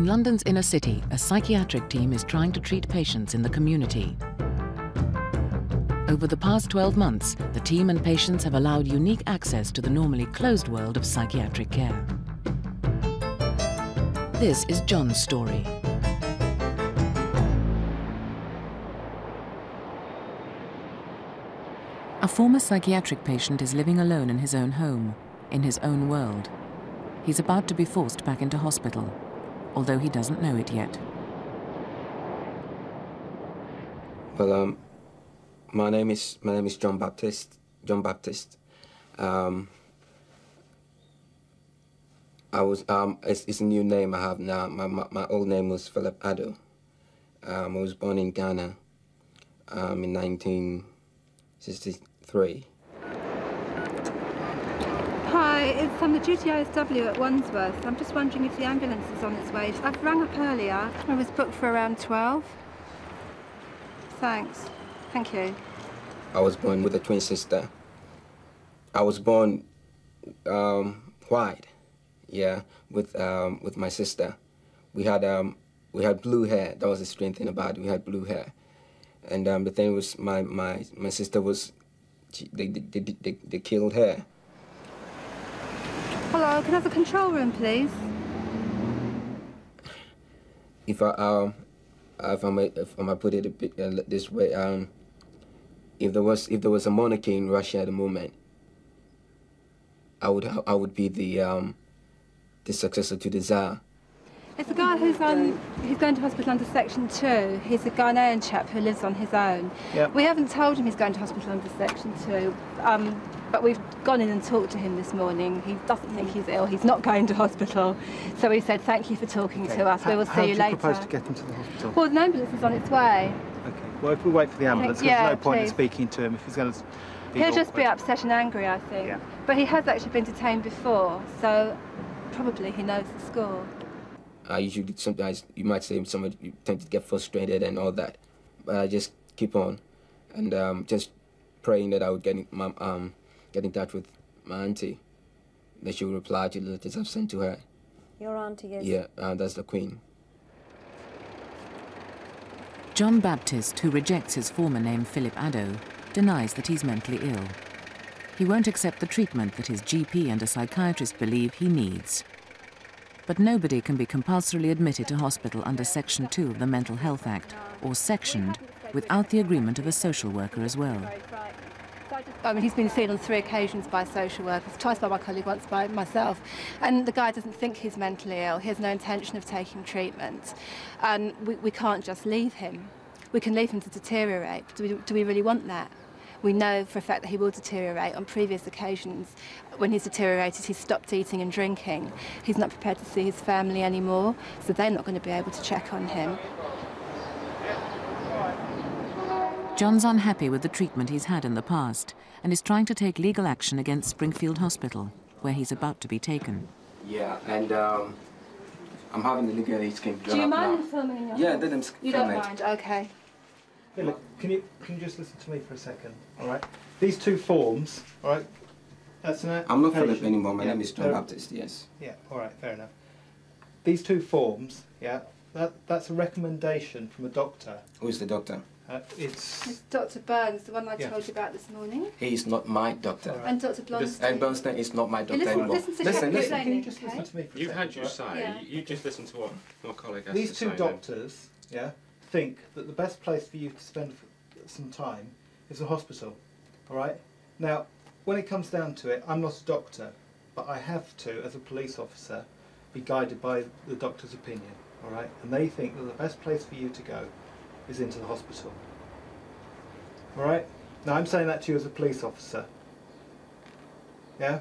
In London's inner city, a psychiatric team is trying to treat patients in the community. Over the past 12 months, the team and patients have allowed unique access to the normally closed world of psychiatric care. This is John's story. A former psychiatric patient is living alone in his own home, in his own world. He's about to be forced back into hospital although he doesn't know it yet. Well, um, my name is my name is John Baptist. John Baptist. Um, I was um, it's, it's, a new name I have now. My, my, my old name was Philip Addo. Um, I was born in Ghana um, in 1963. Hi, it's um, the OSW at Wandsworth. I'm just wondering if the ambulance is on its way. I've rang up earlier. I was booked for around 12. Thanks. Thank you. I was born with a twin sister. I was born um, white, yeah, with um, with my sister. We had um, we had blue hair. That was the strange thing about it. We had blue hair, and um, the thing was, my my my sister was, she, they, they, they, they killed her. Hello, can I have the control room, please? If I um, if I may, if I might put it bit uh, this way, um, if there was if there was a monarchy in Russia at the moment, I would I would be the um, the successor to the Tsar. It's a guy who's um, he's going to hospital under Section 2. He's a Ghanaian chap who lives on his own. Yep. We haven't told him he's going to hospital under Section 2, um, but we've gone in and talked to him this morning. He doesn't think he's ill. He's not going to hospital. So we said, thank you for talking okay. to us. We will see you, later. How do you propose to get him to the hospital? Well, the ambulance is on its way. Okay. Well, if we wait for the ambulance, yeah, there's no point please. in speaking to him if he's going to... Be. He'll awkward. just be upset and angry, I think. Yeah. But he has actually been detained before, so probably he knows the score. I usually sometimes you might say somebody you tend to get frustrated and all that, but I just keep on, and um, just praying that I would get in, my, um, get in touch with my auntie, that she would reply to the letters I've sent to her. Your auntie is? Yeah, uh, that's the queen. John Baptist, who rejects his former name Philip Addo, denies that he's mentally ill. He won't accept the treatment that his GP and a psychiatrist believe he needs but nobody can be compulsorily admitted to hospital under Section 2 of the Mental Health Act, or sectioned, without the agreement of a social worker as well. I mean, he's been seen on three occasions by social workers, twice by my colleague, once by myself. And the guy doesn't think he's mentally ill. He has no intention of taking treatment. And we, we can't just leave him. We can leave him to deteriorate. Do we, do we really want that? We know for a fact that he will deteriorate. On previous occasions, when he's deteriorated, he's stopped eating and drinking. He's not prepared to see his family anymore, so they're not going to be able to check on him. John's unhappy with the treatment he's had in the past and is trying to take legal action against Springfield Hospital, where he's about to be taken. Yeah, and um, I'm having the legal aid scheme. Do you mind filming in your Yeah, let them You don't mind, okay. Hey, look, can you can you just listen to me for a second? All right. These two forms, all right. That's an I'm not Philip anymore. My yeah, name is John Baptist. Yes. Yeah. All right. Fair enough. These two forms, yeah. That that's a recommendation from a doctor. Who's the doctor? Uh, it's, it's Dr. Burns, the one I yeah. told you about this morning. He's not my doctor. Right. And Dr. Blonstein. And Blonstein is not my doctor listen, anymore. Listen, to listen, listen. Can you just okay? listen to me for You've had your say. Yeah. You just listen to what my colleague has These to say. These two doctors, then. yeah, think that the best place for you to spend some time is a hospital. All right. Now, when it comes down to it, I'm not a doctor, but I have to, as a police officer, be guided by the doctor's opinion. All right. And they think that the best place for you to go is into the hospital. All right. Now, I'm saying that to you as a police officer. Yeah.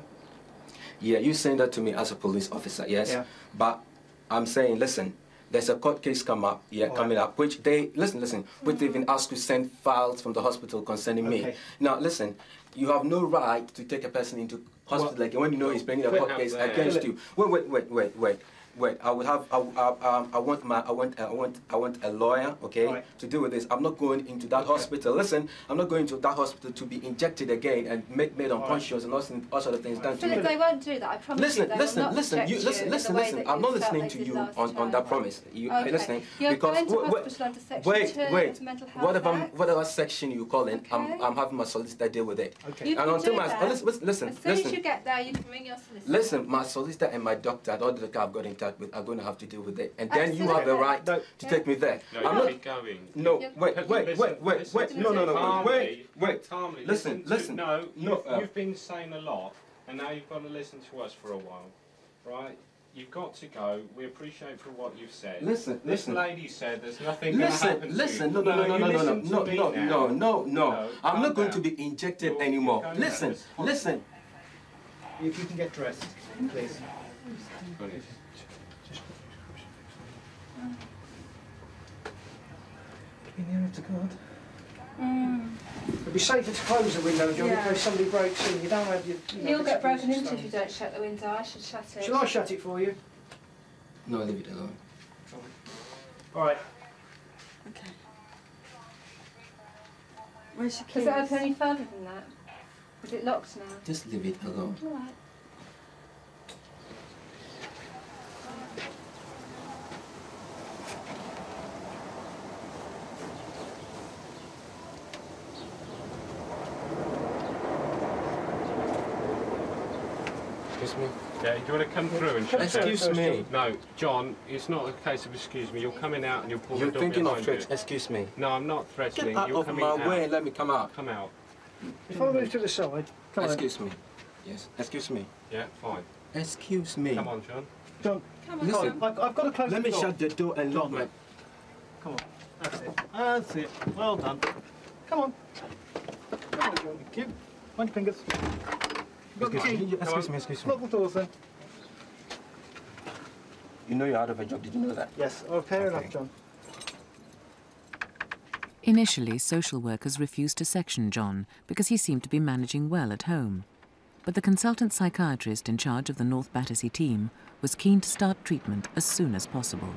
Yeah, you're saying that to me as a police officer, yes. Yeah. But I'm saying, listen, there's a court case come up, yeah, coming up, which they listen, listen, which they've mm-hmm. been asked to send files from the hospital concerning okay. me. Now, listen, you have no right to take a person into hospital well, like when you know he's bringing a court case against you. Wait, wait, wait, wait, wait. Wait. I would have. I, I, um, I want my. I want. I want. I want a lawyer. Okay, Right. to deal with this. I'm not going into that hospital. Listen, I'm not going to that hospital to be injected again and made made unconscious and all, some- all sort of things done to me. Philip, they won't do that. I promise Listen, you. They listen, will not listen, you, listen, in listen, listen. I'm not listening they to you last on, on that promise. You Okay. are listening You're because going to wait, wait, hospital under Section wait, 2 wait. Mental Health Whatever, Act. whatever section you call it, I'm, I'm having my solicitor deal with it. You and until my that. listen, listen, listen, As soon as you get there, you can ring your solicitor. Listen, my solicitor and my doctor, and all the doctor I've got in touch with, are going to have to deal with it. And then you have the right No. to Yeah. take me there. No, I'm not. keep going. No, Yeah. wait, wait, Listen, wait, wait, listen, wait. No, no, no, calmly, wait, wait. Calmly, Listen, to- listen. No, No, you've, uh, you've been saying a lot, and now you've got to listen to us for a while, right? You've got to go. We appreciate for what you've said. Listen, This listen. lady said there's nothing going to happen Listen, to listen, no, no, no, no, no, no, no, no, no, no, no, no. No, I'm not going to be injected anymore. Listen, listen. If you can get dressed, please. Be nearer to God. Mm. It'd be safer to close the window, John, Yeah. in case somebody breaks in. You don't have your. You know, You'll get broken into if you don't shut the window. I should shut it. Shall I shut it for you? No, leave it alone. All right. Okay. Where's your keys? Does it open any further than that? Is it locked now? Just leave it alone. All right. Excuse me. Yeah, do you want to come through and shut it? Excuse me. No, John, it's not a case of excuse me. You're coming out and you'll pull You're the door thinking of threats. Excuse me. No, I'm not threatening. Get threatening. out You're of coming my out. way and let me come out. Come out. If I move to the side, come on. Excuse me. Yes. Excuse me. Yeah, fine. Excuse me. Come on, John. John, Come on, Listen. John. I, I've got to close Let the me door. shut the door and lock my. Come on. That's it. That's it. Well done. Come on. Come on, John. Thank you. Mind your fingers. Got the Excuse me. Excuse me. Excuse me. Lock the doors then. You know you're out of a job. Did you know that? Yes. Oh, fair Okay. enough, John. Initially, social workers refused to section John because he seemed to be managing well at home. But the consultant psychiatrist in charge of the North Battersea team was keen to start treatment as soon as possible.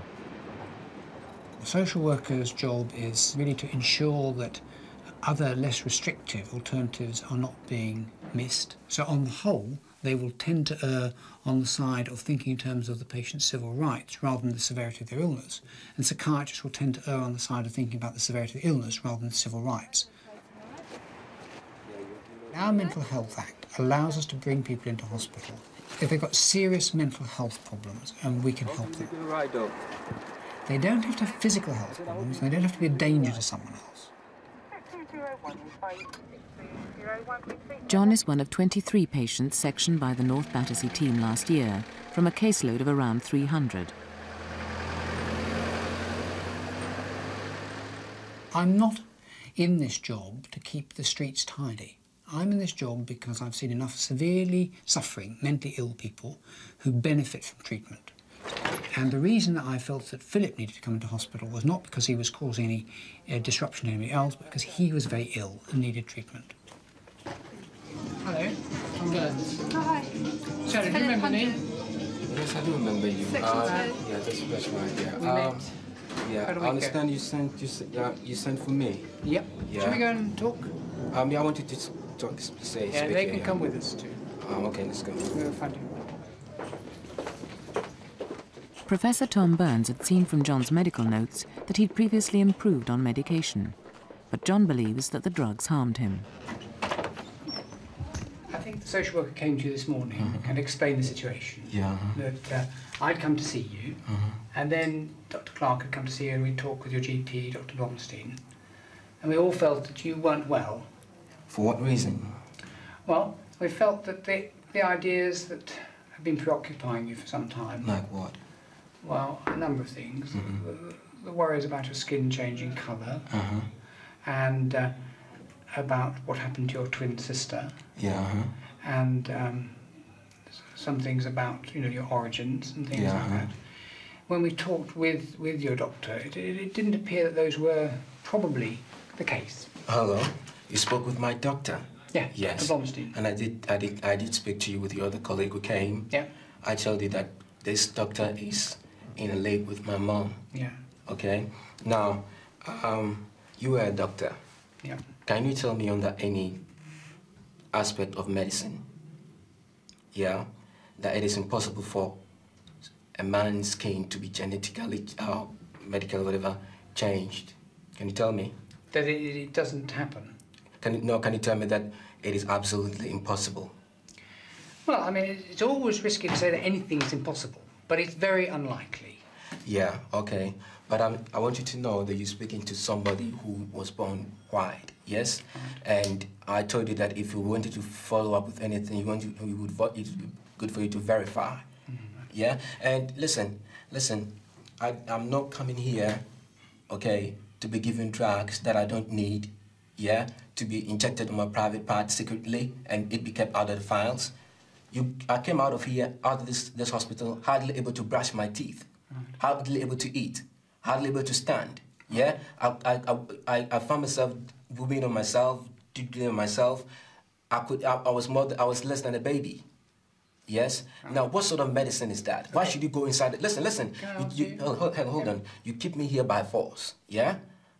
The social worker's job is really to ensure that other less restrictive alternatives are not being missed. So, on the whole, they will tend to err on the side of thinking in terms of the patient's civil rights rather than the severity of their illness. And psychiatrists will tend to err on the side of thinking about the severity of the illness rather than the civil rights. Our Mental Health Act allows us to bring people into hospital if they've got serious mental health problems and we can help them. They don't have to have physical health problems, they don't have to be a danger to someone else. John is one of 23 patients sectioned by the North Battersea team last year from a caseload of around 300. I'm not in this job to keep the streets tidy. I'm in this job because I've seen enough severely suffering, mentally ill people who benefit from treatment. And the reason that I felt that Philip needed to come into hospital was not because he was causing any uh, disruption to anybody else, but because he was very ill and needed treatment. Hello, I'm Burns. Hi. Sarah, do you remember me? Yes, I do remember you. Uh, yeah, that's, that's right. Yeah. We Um, met. yeah. How do we I go? understand you sent you sent, uh, you sent for me. Yep. Yeah. Shall we go and talk? Um, yeah, I wanted to s- talk. Say, Yeah, speak they here, can yeah. come with us too. Um, okay, let's go. We'll find you. Professor Tom Burns had seen from John's medical notes that he'd previously improved on medication, but John believes that the drugs harmed him. Social worker came to you this morning and explained the situation. Yeah. That uh, I'd come to see you, and then Dr. Clark had come to see you, and we'd talk with your GP, Dr. Blomstein, and we all felt that you weren't well. For what reason? Well, we felt that the, the ideas that have been preoccupying you for some time, Like what? well, a number of things. The, the worries about your skin changing colour, Uh huh. and uh, about what happened to your twin sister. Yeah. Uh-huh. And um, some things about you know your origins and things Yeah, like that. When we talked with with your doctor, it, it, it didn't appear that those were probably the case. Hello. You spoke with my doctor. Yeah, Yes. Dr. Blomstein. And I did, I did, I did speak to you with your other colleague who came. Yeah. I told you that this doctor is in a league with my mom. Yeah. Okay. Now, um, you are a doctor. Yeah. Can you tell me under any aspect of medicine, yeah, that it is impossible for a man's skin to be genetically, uh, medical, whatever, changed? Can you tell me? That it, it doesn't happen. Can you, no, can you tell me that it is absolutely impossible? Well, I mean, it's always risky to say that anything is impossible, but it's very unlikely. Yeah, okay. But um, I want you to know that you're speaking to somebody who was born white, yes? And I told you that if you wanted to follow up with anything, you wanted, you would, vo- it would be good for you to verify. Mm-hmm. Yeah? And listen, listen, I, I'm not coming here, okay, to be given drugs that I don't need, yeah? To be injected on my private part secretly and it be kept out of the files. You, I came out of here, out of this, this hospital, hardly able to brush my teeth, mm-hmm. hardly able to eat, hardly able to stand. Yeah, I, I, I, I, I found myself moving on myself, doing myself. I could, I, I was more, I was less than a baby. Yes. Now, what sort of medicine is that? Why should you go inside? it? Listen, listen. You, you, you- hold, hold, on. You keep me here by force. Yeah.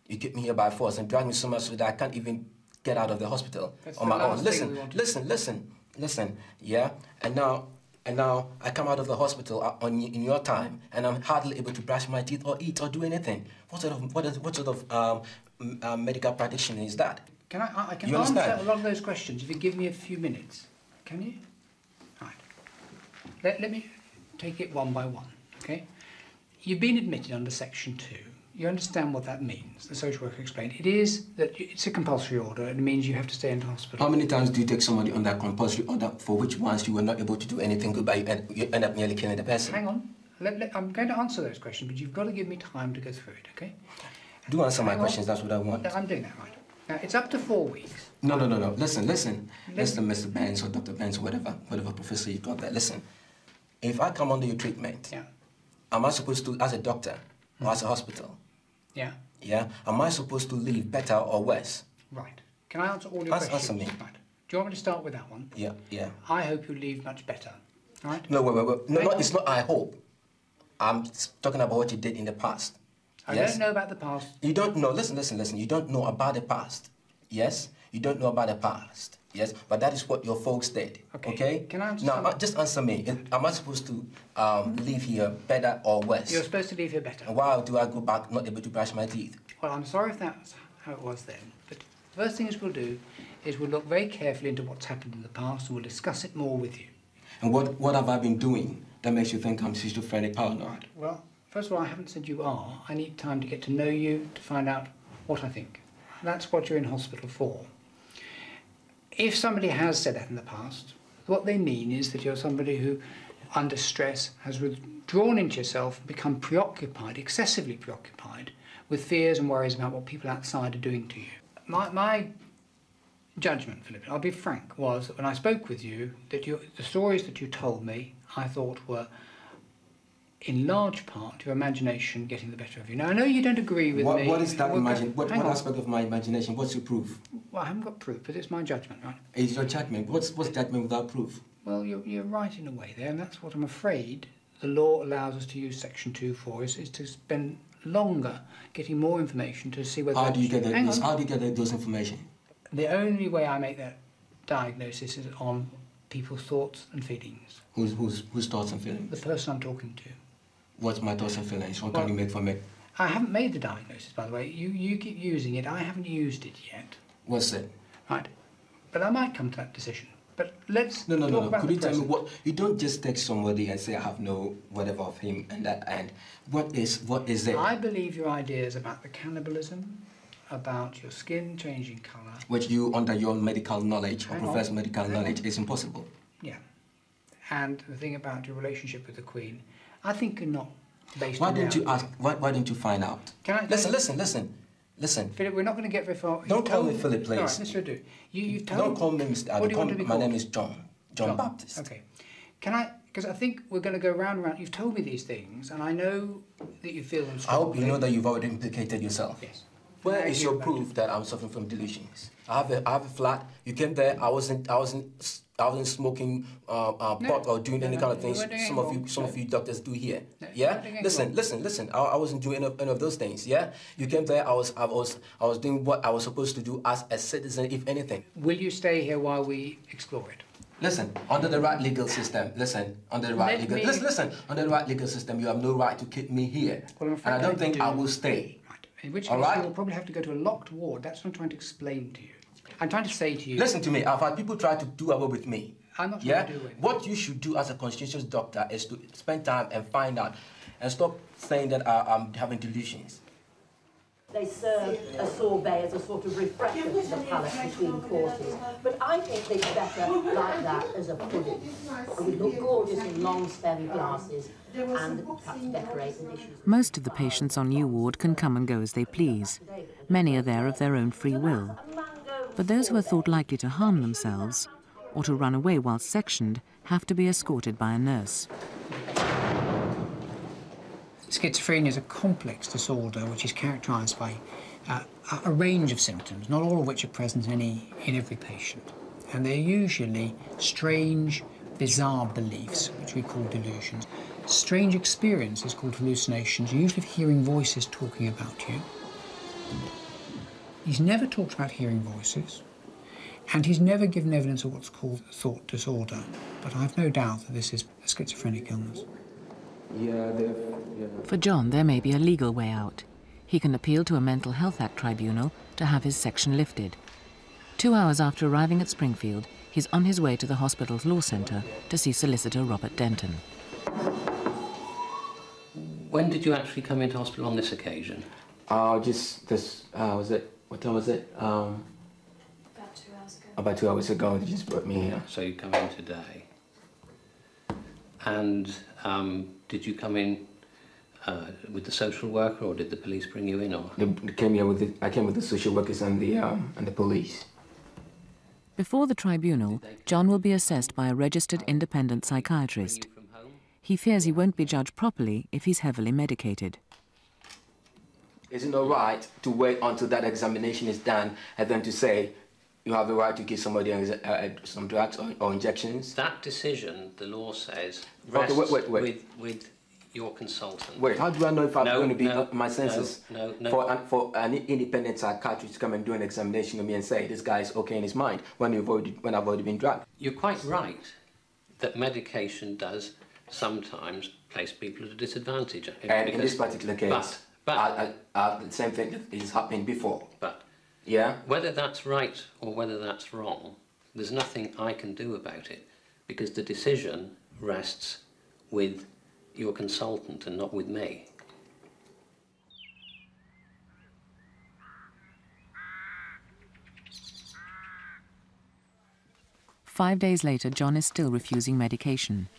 You keep me here by force and drag me so much so that I can't even get out of the hospital That's on the my own. Listen, we want to listen, listen, listen. Yeah. And now, and now I come out of the hospital uh, on in your time, and I'm hardly able to brush my teeth or eat or do anything. What sort of what, is, what sort of um, uh, medical practitioner is that? Can I, I- can You answer understand? a lot of those questions if you give me a few minutes. Can you? Right. Let, let me take it one by one, okay? You've been admitted under Section 2. You understand what that means, the social worker explained. It is that it's a compulsory order it means you have to stay in hospital. How many times do you take somebody on that compulsory order for which once you were not able to do anything good, end, you end up nearly killing the person? Hang on. Let, let, I'm going to answer those questions, but you've got to give me time to go through it, okay? Do answer my questions. That's what I want. I'm doing that right. Now, it's up to four weeks. No, no, no, no. Listen, listen. Listen. Mr. Benz or Dr. Benz or whatever, whatever professor you've got there. Listen. If I come under your treatment, Yeah. am I supposed to, as a doctor or as a hospital, Yeah. yeah, am I supposed to leave better or worse? Right. Can I answer all your Answer- questions? answer me. Right. Do you want me to start with that one? Yeah, yeah. I hope you leave much better. All right? No, wait, wait, wait. No, no, it's not I hope. I'm talking about what you did in the past. I yes? don't know about the past. You don't know. Listen, listen, listen. You don't know about the past. Yes? You don't know about the past. Yes? But that is what your folks did. Okay. Okay? Can I answer Now, uh, just answer me. Am I supposed to um, live here better or worse? You're supposed to leave here better. And why do I go back not able to brush my teeth? Well, I'm sorry if that's how it was then. But the first thing we'll do is we'll look very carefully into what's happened in the past and we'll discuss it more with you. And what, what have I been doing that makes you think I'm schizophrenic paranoid? Well, first of all, I haven't said you are. I need time to get to know you, to find out what I think. That's what you're in hospital for. If somebody has said that in the past, what they mean is that you're somebody who, under stress, has withdrawn into yourself, become preoccupied, excessively preoccupied, with fears and worries about what people outside are doing to you. My, my judgment, Philip, I'll be frank, was that when I spoke with you, that you, the stories that you told me, I thought were in large part your imagination getting the better of you. Now I know you don't agree with What, me. what is that imagine? What, what aspect of my imagination? What's your proof? Well, I haven't got proof, but it's my judgment, right? Is your judgment? What's, what's judgment without proof? Well, you're, you're right in a way there, and that's what I'm afraid the law allows us to use Section 2 for, is, is to spend longer getting more information to see whether... How do you get Hang those, how do you get those information? The only way I make that diagnosis is on people's thoughts and feelings. Whose, whose, whose thoughts and feelings? The person I'm talking to. What's my thoughts and feelings? What Well- can you make for me? I haven't made the diagnosis, by the way. You, you keep using it. I haven't used it yet. What's it? Right. But I might come to that decision. But let's No, no, no, no. Could you tell me what? You don't just text somebody and say I have no whatever of him and that and what is what is it? I believe your ideas about the cannibalism, about your skin changing colour, Which you under your medical knowledge or Hang on. profess medical Hang knowledge on. is impossible. yeah, and the thing about your relationship with the Queen, I think not based Why on don't you ask? Why, why don't you find out? Can I- listen, listen, listen, listen. Philip, we're not going to get very far. Don't call me Philip, All right, please. Mr. Addo, you, you've told Don't call me Mr. What Adam. do you Call want to me- be my name is John. John, Baptist. Okay. Can I? Because I think we're going to go round and round. You've told me these things, and I know that you feel them I hope you know that you've already implicated yourself. Yes. Where I is your proof that I'm suffering from delusions? I have a, I have a flat. You came there. I wasn't. I wasn't I wasn't smoking uh, uh, No. pot or doing No, any no, kind of things some of you some of you doctors do here. Yeah, weren't doing it listen, listen, listen. I, I wasn't doing any of, any of those things. Yeah, you came there. I was I was I was doing what I was supposed to do as a citizen, if anything. Will you stay here while we explore it? Listen, under the right legal system, listen, under the right Let legal, me- listen, listen, under the right legal system, you have no right to keep me here. Well, I'm and I don't I think I will stay. Right. In which All case right. you will probably have to go to a locked ward. That's what I'm trying to explain to you. I'm trying to say to you. Listen to me, I've had people try to do away with me. I'm not trying to do anything. What you should do as a conscientious doctor is to spend time and find out and stop saying that I, I'm having delusions. They serve a sorbet as a sort of refresher to the palate between courses. But I think they'd better like that as a pudding. It would look gorgeous in long smelly glasses and perhaps decorate the dishes. Most of the patients on U Ward can come and go as they please. Many are there of their own free will. But those who are thought likely to harm themselves or to run away whilst sectioned have to be escorted by a nurse. Schizophrenia is a complex disorder which is characterised by uh, a- range of symptoms, not all of which are present in, any, in every patient. And they're usually strange, bizarre beliefs, which we call delusions. Strange experiences called hallucinations, usually hearing voices talking about you. He's never talked about hearing voices, and he's never given evidence of what's called thought disorder. But I've no doubt that this is a schizophrenic illness. Yeah, yeah. For John, there may be a legal way out. He can appeal to a Mental Health Act tribunal to have his section lifted. Two hours after arriving at Springfield, he's on his way to the hospital's law centre to see solicitor Robert Denton. When did you actually come into hospital on this occasion? Uh, just this, uh, was it, what time was it? Um, About two hours ago. about two hours ago, they just brought me here. So you come in today. And um, did you come in uh, with the social worker or did the police bring you in? Or They, they came here with the, I came with the social workers and the, um, and the police. Before the tribunal, John will be assessed by a registered independent psychiatrist. He fears he won't be judged properly if he's heavily medicated. Is it all right to wait until that examination is done and then to say you have the right to give somebody uh, some drugs or, or injections? that decision, the law says, Okay, wait, wait, wait. with with your consultant. Wait, how do I know if I'm No, going to be no, my senses no, no, no. for an, for an independent psychiatrist to come and do an examination of me and say this guy is okay in his mind when you've already when I've already been drugged? You're quite right that medication does sometimes place people at a disadvantage. And in this particular case, but, but, I, I, I, the same thing that is happening before. but Yeah. Whether that's right or whether that's wrong, there's nothing I can do about it because the decision rests with your consultant and not with me. Five days later, John is still refusing medication.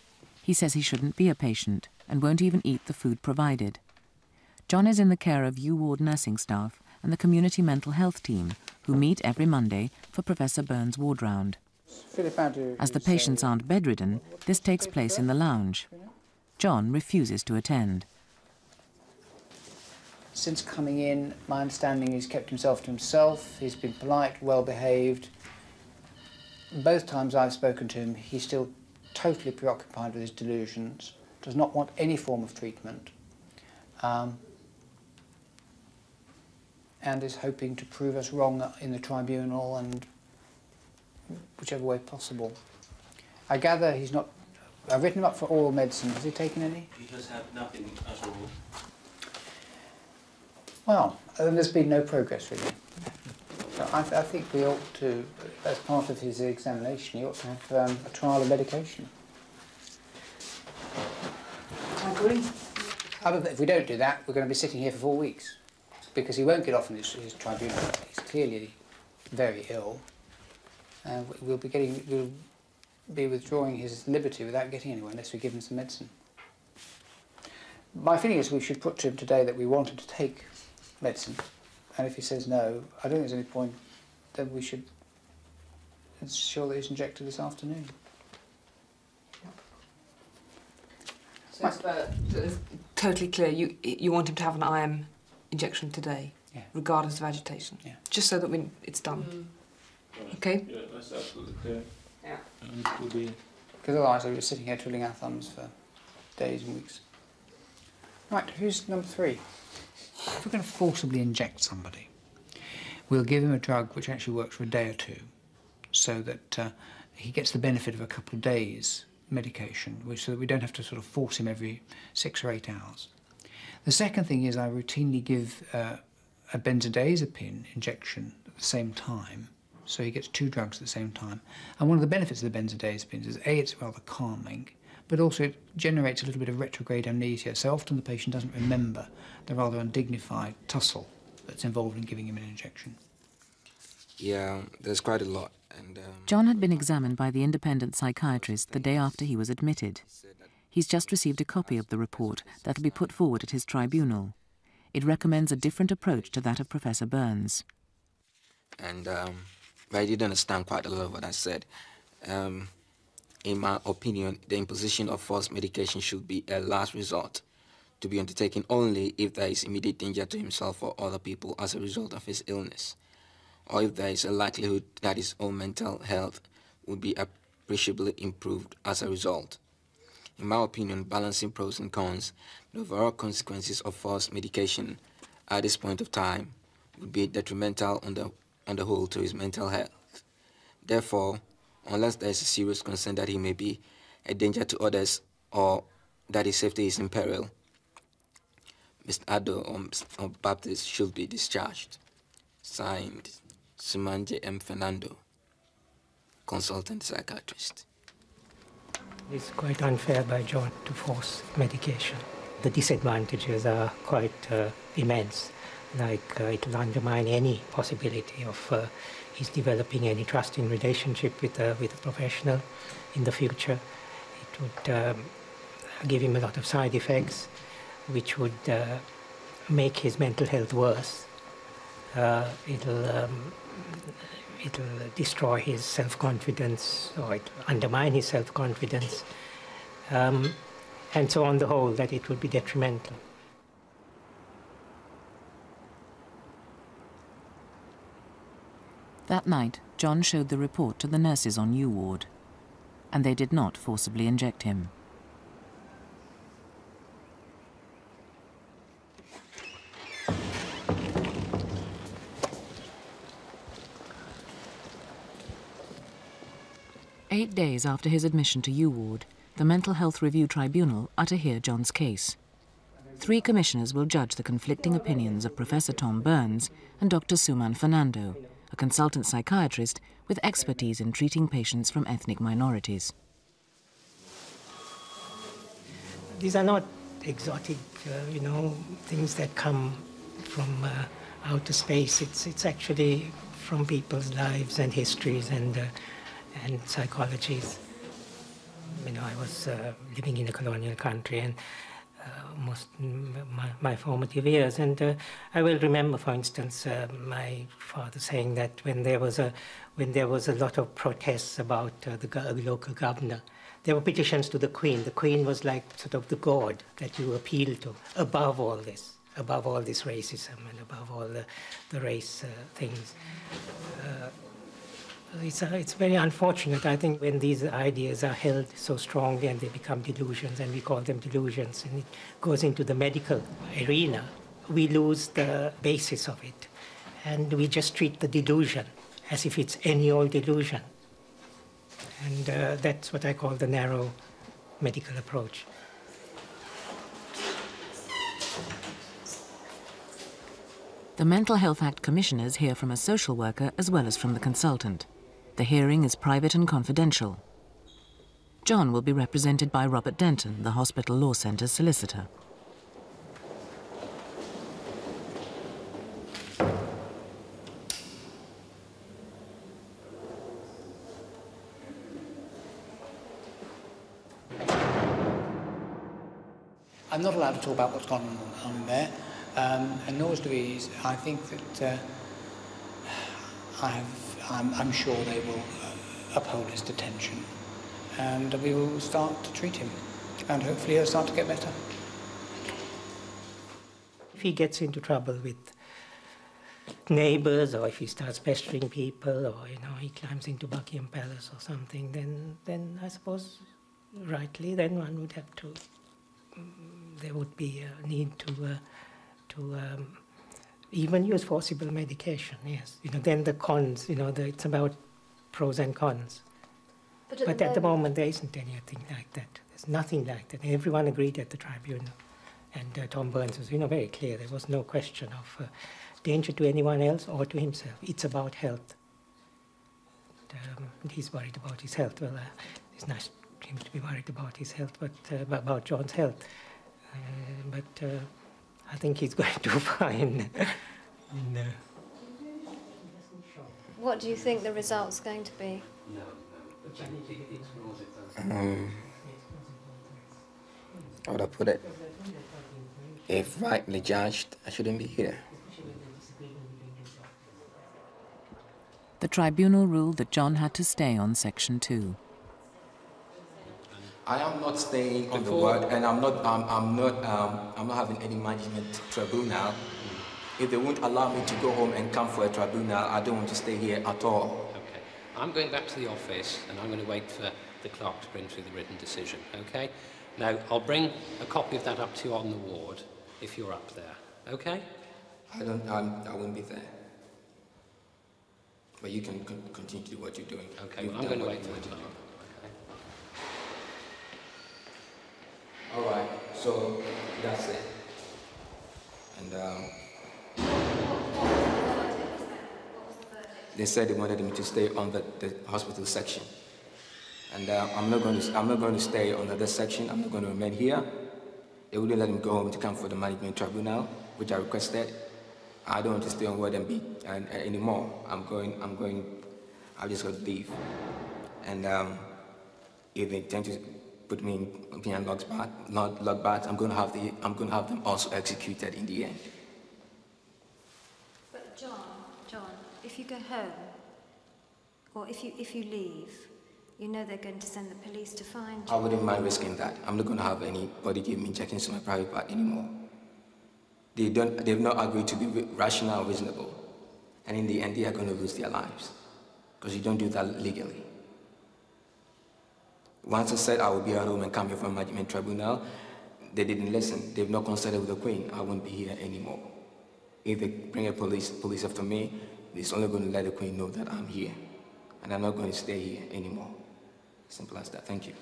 He says he shouldn't be a patient and won't even eat the food provided. John is in the care of U Ward nursing staff and the community mental health team, who meet every Monday for Professor Burns' ward round. As the patients aren't bedridden, this takes place in the lounge. John refuses to attend. Since coming in, my understanding he's kept himself to himself, he's been polite, well behaved. Both times I've spoken to him, he's still totally preoccupied with his delusions, does not want any form of treatment, um, and is hoping to prove us wrong in the tribunal and whichever way possible. I gather he's not. I've written him up for oral medicine. Has he taken any? He has had nothing at all. Well, then there's been no progress really. So I, th I think we ought to, as part of his examination, he ought to have um, a trial of medication. I agree. Other if we don't do that, we're going to be sitting here for four weeks because he won't get off in his, his tribunal. He's clearly very ill, and we- we'll be getting, we'll be withdrawing his liberty without getting anywhere unless we give him some medicine. My feeling is we should put to him today that we want him to take medicine, and if he says no, I don't think there's any point. Then we should ensure that he's injected this afternoon. So it's, uh, totally clear. You you want him to have an IM injection today, Yeah. regardless of agitation. Yeah. Just so that we, it's done. Okay. Yeah, that's absolutely clear. Yeah. Because otherwise we'll be sitting here twiddling our thumbs for days and weeks. Right, who's number three? If we're going to forcibly inject somebody, we'll give him a drug which actually works for a day or two so that uh, he gets the benefit of a couple of days medication, which, so that we don't have to sort of force him every six or eight hours. The second thing is I routinely give uh, a benzodiazepine injection at the same time, so he gets two drugs at the same time. And one of the benefits of the benzodiazepines is A, it's rather calming, but also it generates a little bit of retrograde amnesia, so often the patient doesn't remember the rather undignified tussle that's involved in giving him an injection. Yeah, there's quite a lot. And, um, John had been examined by the independent psychiatrist the day after he was admitted. He's just received a copy of the report that'll be put forward at his tribunal. It recommends a different approach to that of Professor Burns. And um, I didn't understand quite a lot of what I said. Um, in my opinion, the imposition of forced medication should be a last resort to be undertaken only if there is immediate danger to himself or other people as a result of his illness, or if there is a likelihood that his own mental health would be appreciably improved as a result. In my opinion, balancing pros and cons, the overall consequences of forced medication at this point of time would be detrimental on the, on the whole to his mental health. Therefore, unless there is a serious concern that he may be a danger to others or that his safety is in peril, Mr. Addo or, or Baptist should be discharged. Signed, Sumanje M. Fernando, consultant psychiatrist. It's quite unfair by John to force medication. The disadvantages are quite uh, immense, like uh, it will undermine any possibility of uh, his developing any trusting relationship with, uh, with a professional in the future. It would um, give him a lot of side effects, which would uh, make his mental health worse. Uh, it'll um, it'll destroy his self-confidence or it undermine his self-confidence um, and so on the whole that it would be detrimental. That night, John showed the report to the nurses on U Ward, and they did not forcibly inject him. Eight days after his admission to U Ward, the Mental Health Review Tribunal are to hear John's case. Three commissioners will judge the conflicting opinions of Professor Tom Burns and Dr. Suman Fernando, a consultant psychiatrist with expertise in treating patients from ethnic minorities. These are not exotic, uh, you know, things that come from uh, outer space. It's, it's actually from people's lives and histories and, uh, and psychologies. You know, I was uh, living in a colonial country and uh, most my, my, formative years. And uh, I will remember, for instance, uh, my father saying that when there was a when there was a lot of protests about uh, the local governor, there were petitions to the Queen. The Queen was like sort of the god that you appeal to above all this, above all this racism and above all the, the race uh, things. It's, uh, it's very unfortunate, I think, when these ideas are held so strongly and they become delusions, and we call them delusions, and it goes into the medical arena, we lose the basis of it. And we just treat the delusion as if it's any old delusion. And uh, that's what I call the narrow medical approach. The Mental Health Act commissioners hear from a social worker as well as from the consultant. The hearing is private and confidential. John will be represented by Robert Denton, the Hospital Law Centre's solicitor. I'm not allowed to talk about what's gone on there, um, and nor is Louise. I think that uh, I have I'm, I'm sure they will uh, uphold his detention and we will start to treat him and hopefully he'll start to get better. If he gets into trouble with neighbours or if he starts pestering people or you know he climbs into Buckingham Palace or something, then then I suppose rightly then one would have to there would be a need to uh, to um, even use forcible medication. Yes, you know then the cons. You know the, it's about pros and cons. But at, But the, at the moment, moment there isn't anything like that. There's nothing like that. Everyone agreed at the tribunal, and uh, Tom Burns was you know very clear. There was no question of uh, danger to anyone else or to himself. It's about health. And, um, he's worried about his health. Well, uh, it's nice for him to be worried about his health, but uh, about John's health. Uh, but uh, I think he's going to find. in, uh, what do you think the result's going to be? No, no. Um, how would I put it? If rightly judged, I shouldn't be here. The tribunal ruled that John had to stay on Section 2. I am not staying on the Before- ward, and I'm not. I'm, I'm not. Um, I'm not having any management tribunal. If they won't allow me to go home and come for a tribunal, I don't want to stay here at all. Okay. I'm going back to the office and I'm going to wait for the clerk to bring through the written decision, okay? Now, I'll bring a copy of that up to you on the ward if you're up there, okay? I don't. I'm, I won't be there. But you can con- continue to do what you're doing. Okay, well, I'm going to wait for the clerk. All right. So that's it. And um, they said they wanted me to stay on the, the hospital section. And uh, I'm not going to. I'm not going to stay on the other section. I'm not going to remain here. They wouldn't let him go home to come for the management tribunal, which I requested. I don't want to stay on ward and be and, uh, anymore. I'm going. I'm going. I'm just going to leave. And um, if they intend to put me in behind locked bat, not locked bat, I'm going to have the. I'm going to have them also executed in the end. But John, John, if you go home, or if you if you leave, you know they're going to send the police to find you. I wouldn't mind risking that. I'm not going to have anybody give me injections to my private part anymore. They don't, they've not agreed to be rational and reasonable. And in the end, they are going to lose their lives. Because you don't do that legally. Once I said I would be at home and come here from management tribunal, they didn't listen. They've not consulted with the Queen. I won't be here anymore. If they bring a police, police after me, it's only going to let the Queen know that I'm here. And I'm not going to stay here anymore. Simple as that. Thank you.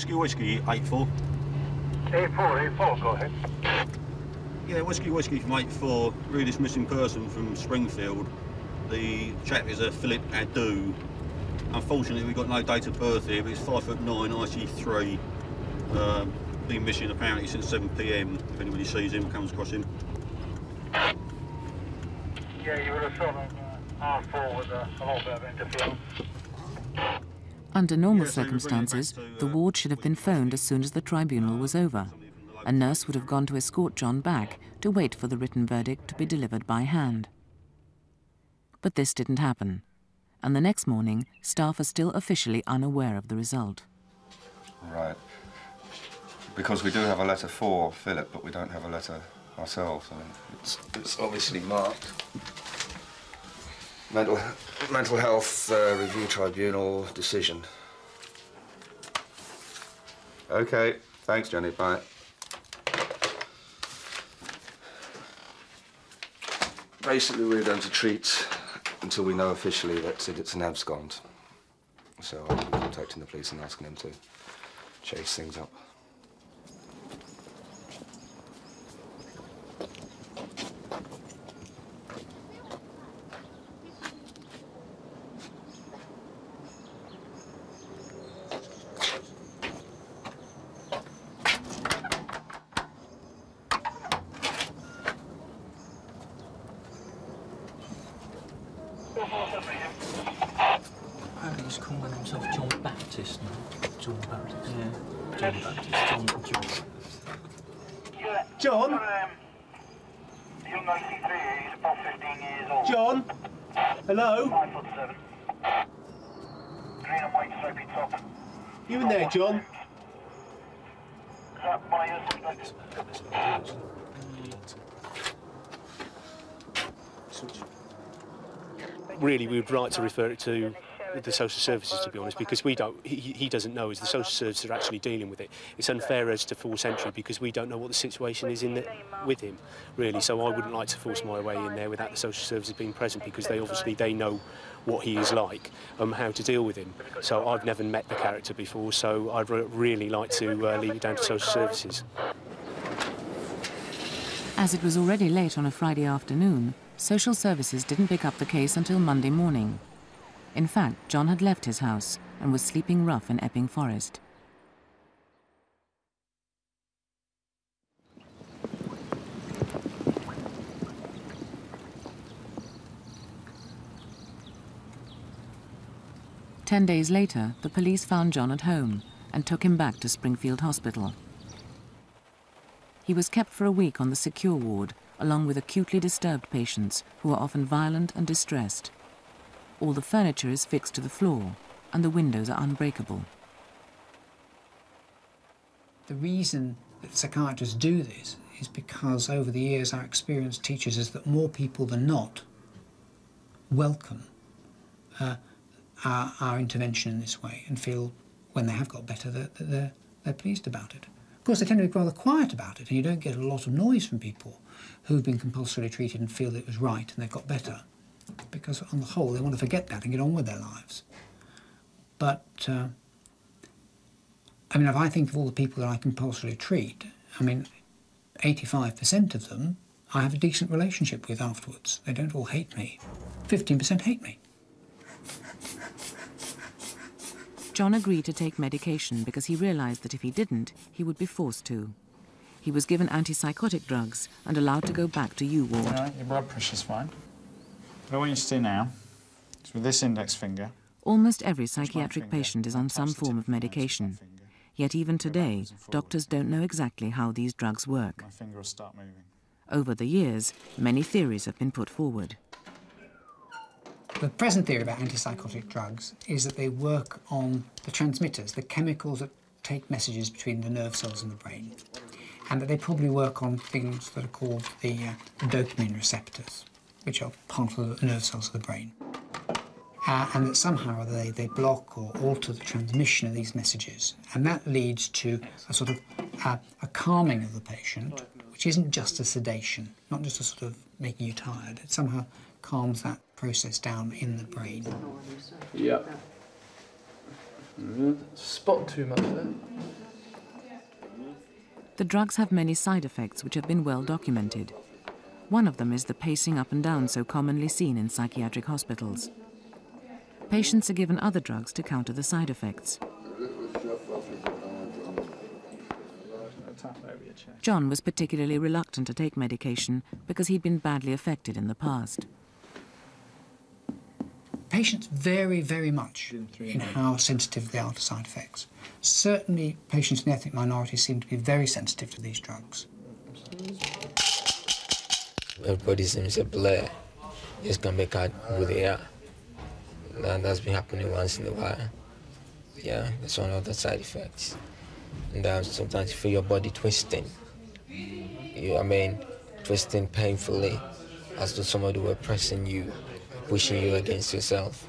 Whiskey Whiskey 84. 84, 84, go ahead. Yeah, Whiskey Whiskey from 84. Really missing person from Springfield. The chap is a Philip Addo. Unfortunately, we've got no date of birth here, but he's 5 foot 9, IC3. Um, been missing apparently since 7 pm. If anybody sees him, comes across him. Yeah, you would have thought of uh, R4 with a, a little bit of interference. Under normal Yeah, so we bring it back circumstances, to, the uh, ward should have been phoned as soon as the tribunal was over. A nurse would have gone to escort John back to wait for the written verdict to be delivered by hand. But this didn't happen, and the next morning, staff are still officially unaware of the result. Right. Because we do have a letter for Philip, but we don't have a letter ourselves. I mean, it's, it's obviously marked. Mental, mental health uh, review tribunal decision. Okay, thanks, Jenny. Bye. Basically, we're going to treat until we know officially that it's an abscond. So I'll be contacting the police and asking them to chase things up. Apparently he's calling himself John Baptist now. John Baptist. Yeah. John Baptist. John, John. John? Um, Young IC3, he's about 15 years old. John? Hello? Five foot seven. Green and white stripy top. You in there, John? Is that one of really we would like to refer it to the social services to be honest because we don't he, he doesn't know as the social services are actually dealing with it. It's unfair as to force entry because we don't know what the situation is in the, with him really. So I wouldn't like to force my way in there without the social services being present because they obviously they know what he is like and how to deal with him. So I've never met the character before so I'd re really like to uh, leave it down to social services. As it was already late on a Friday afternoon, social services didn't pick up the case until Monday morning. In fact, John had left his house and was sleeping rough in Epping Forest. Ten days later, the police found John at home and took him back to Springfield Hospital. He was kept for a week on the secure ward, along with acutely disturbed patients who are often violent and distressed. All the furniture is fixed to the floor, and the windows are unbreakable. The reason that psychiatrists do this is because over the years our experience teaches us that more people than not welcome uh, our, our intervention in this way and feel when they have got better that, they're, they're pleased about it. Of course, they tend to be rather quiet about it, and you don't get a lot of noise from people who've been compulsorily treated and feel it was right and they've got better, because on the whole, they want to forget that and get on with their lives. But, uh, I mean, if I think of all the people that I compulsorily treat, I mean, 85% of them I have a decent relationship with afterwards. They don't all hate me. 15% hate me. John agreed to take medication because he realized that if he didn't, he would be forced to. He was given antipsychotic drugs and allowed to go back to U ward. All right, your blood pressure's fine. What I want you to do now is with this index finger, Almost every psychiatric patient is on some form of medication. Yet even today, doctors don't know exactly how these drugs work. my finger will start moving. Over the years, many theories have been put forward. The present theory about antipsychotic drugs is that they work on the transmitters, the chemicals that take messages between the nerve cells and the brain, and that they probably work on things that are called the uh, dopamine receptors, which are part of the nerve cells of the brain. Uh, and that somehow they, they block or alter the transmission of these messages. And that leads to a sort of uh, a calming of the patient, which isn't just a sedation, not just a sort of making you tired. It somehow calms that process down in the brain. Yep. Spot too much there. The drugs have many side effects which have been well documented. One of them is the pacing up and down so commonly seen in psychiatric hospitals. Patients are given other drugs to counter the side effects. Tap over your chest. John was particularly reluctant to take medication because he'd been badly affected in the past. Patients vary very much in how sensitive they are to side effects. Certainly, patients in ethnic minorities seem to be very sensitive to these drugs. Everybody seems to blur. Just can make out who they are. And that's been happening once in a while. Yeah, that's one of the side effects. And um, sometimes you feel your body twisting. You, I mean, twisting painfully, as though somebody were pressing you, pushing you against yourself.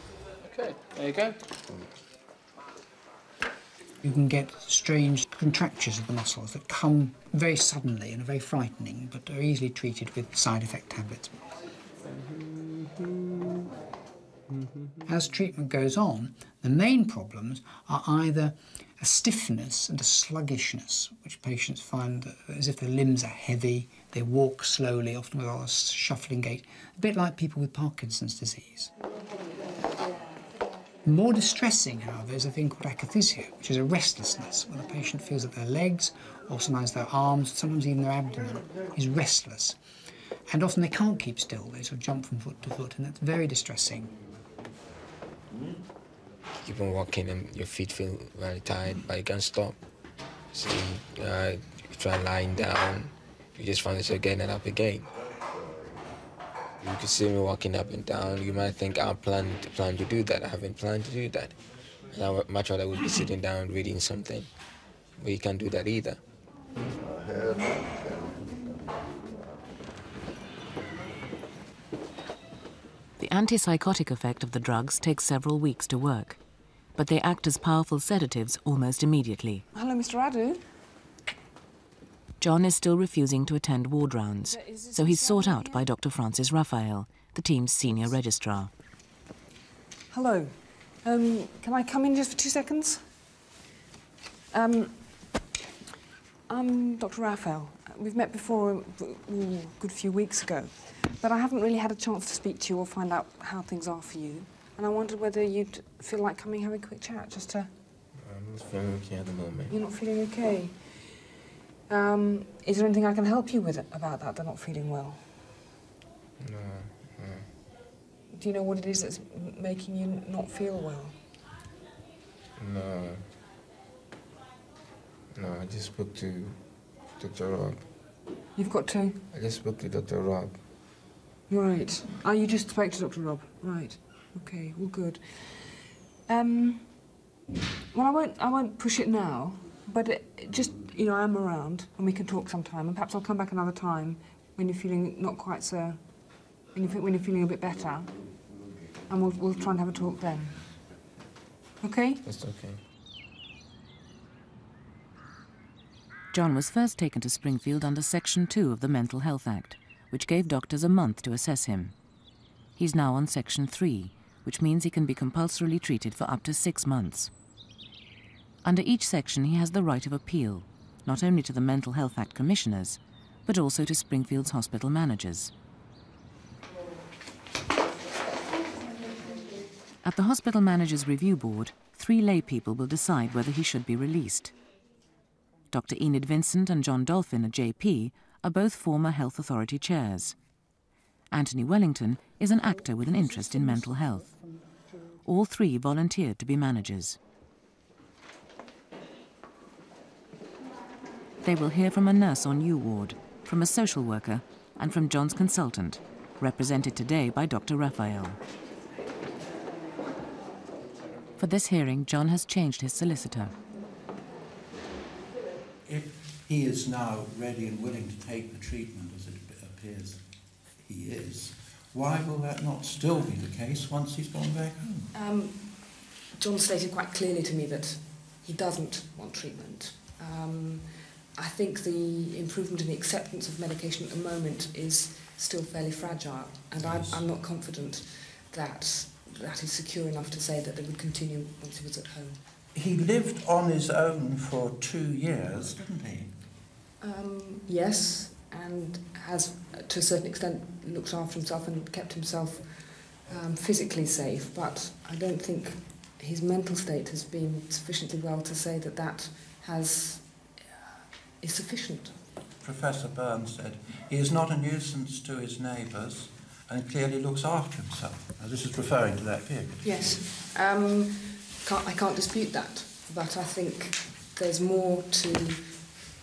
Okay, there you go. You can get strange contractures of the muscles that come very suddenly and are very frightening, but are easily treated with side effect tablets. As treatment goes on, the main problems are either a stiffness and a sluggishness, which patients find as if their limbs are heavy, they walk slowly, often with a shuffling gait, a bit like people with Parkinson's disease. More distressing, however, is a thing called akathisia, which is a restlessness, where the patient feels that their legs, or sometimes their arms, sometimes even their abdomen, is restless. And often they can't keep still, they sort of jump from foot to foot, and that's very distressing. Keep on walking and your feet feel very tired, but you can't stop. So you, uh, you try lying down, you just find yourself getting up again. You can see me walking up and down. You might think I plan to plan to do that. I haven't planned to do that. And I would much rather would be sitting down reading something. But you can't do that either. The antipsychotic effect of the drugs takes several weeks to work, but they act as powerful sedatives almost immediately. Hello, Mr. Addo. John is still refusing to attend ward rounds, so he's sought out by Dr. Francis Raphael, the team's senior registrar. Hello. Um, can I come in just for two seconds? Um, I'm Dr. Raphael. We've met before ooh, a good few weeks ago, but I haven't really had a chance to speak to you or find out how things are for you. And I wondered whether you'd feel like coming and having a quick chat, just to... I'm not feeling okay at the moment. You're not feeling okay? Um, is there anything I can help you with about that, they're not feeling well? No, no. Do you know what it is that's making you not feel well? No. No, I just spoke to Dr. Rob. You've got to... I just spoke to Dr. Rob. Right. Oh, you just spoke to Dr. Rob. Right. Okay. Well, good. Um. Well, I won't. I won't push it now. But it, it just, you know, I'm around, and we can talk sometime. And perhaps I'll come back another time when you're feeling not quite so. When you fe- when you're feeling a bit better, and we'll we'll try and have a talk then. Okay. That's okay. John was first taken to Springfield under Section 2 of the Mental Health Act, which gave doctors a month to assess him. He's now on Section 3, which means he can be compulsorily treated for up to six months. Under each section, he has the right of appeal, not only to the Mental Health Act commissioners, but also to Springfield's hospital managers. At the Hospital Managers Review Board, three lay people will decide whether he should be released. Dr. Enid Vincent and John Dolphin, a JP, are both former health authority chairs. Anthony Wellington is an actor with an interest in mental health. All three volunteered to be managers. They will hear from a nurse on U ward, from a social worker, and from John's consultant, represented today by Dr. Raphael. For this hearing, John has changed his solicitor. If he is now ready and willing to take the treatment as it appears he is, why will that not still be the case once he's gone back home? Um, John stated quite clearly to me that he doesn't want treatment. Um, I think the improvement in the acceptance of medication at the moment is still fairly fragile, and I'm, I'm not confident that that is secure enough to say that they would continue once he was at home. He lived on his own for two years, didn't he? Um, yes, and has, to a certain extent, looked after himself and kept himself um, physically safe, but I don't think his mental state has been sufficiently well to say that that has is sufficient. Professor Burns said he is not a nuisance to his neighbours and clearly looks after himself. Now, this is referring to that period. Yes, um, can't, I can't dispute that, but I think there's more to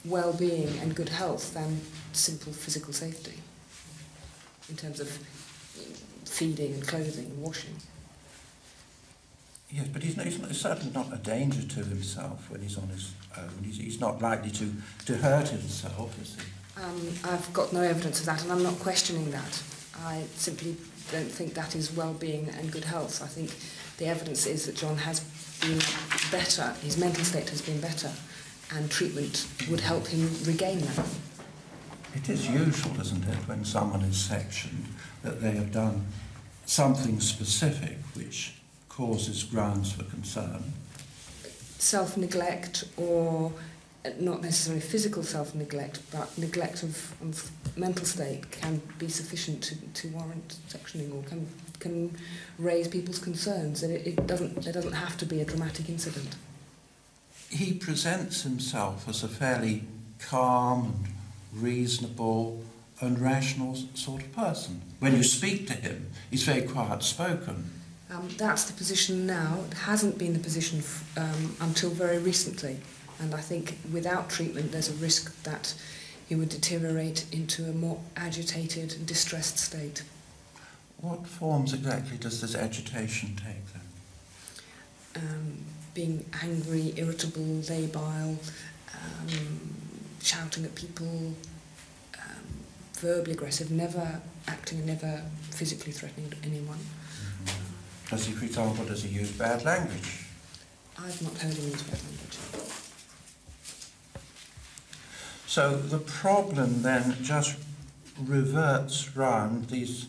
well-being and good health than simple physical safety in terms of feeding and clothing and washing. Yes, but he's, not, he's, not, he's certainly not a danger to himself when he's on his own. He's, he's not likely to, to hurt himself, is he? Um, I've got no evidence of that, and I'm not questioning that. I simply don't think that is well-being and good health. I think the evidence is that John has been better, his mental state has been better, and treatment would help him regain that. It is usual, isn't it, when someone is sectioned, that they have done something specific which causes grounds for concern. Self-neglect or uh, not necessarily physical self-neglect, but neglect of, of mental state can be sufficient to, to warrant sectioning or can, can raise people's concerns. And it, it doesn't, there doesn't have to be a dramatic incident. He presents himself as a fairly calm and reasonable and rational sort of person. When you speak to him, he's very quiet spoken. Um, that's the position now. It hasn't been the position f- um, until very recently. And I think without treatment, there's a risk that he would deteriorate into a more agitated and distressed state. What forms exactly does this agitation take then? Um, being angry, irritable, labile, um, shouting at people, um, verbally aggressive, never acting, never physically threatening anyone. Does he, for example, does he use bad language? I've not heard him use bad language. So the problem then just reverts round these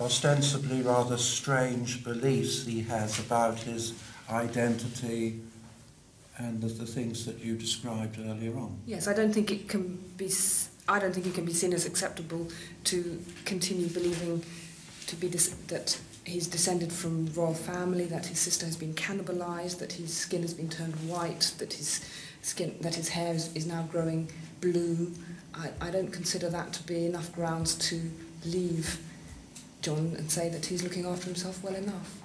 ostensibly rather strange beliefs he has about his identity and the, the things that you described earlier on. Yes, I don't think it can be. I don't think it can be seen as acceptable to continue believing to be that he's descended from royal family, that his sister has been cannibalized, that his skin has been turned white, that his skin, that his hair is, is now growing blue. I, I don't consider that to be enough grounds to leave John and say that he's looking after himself well enough.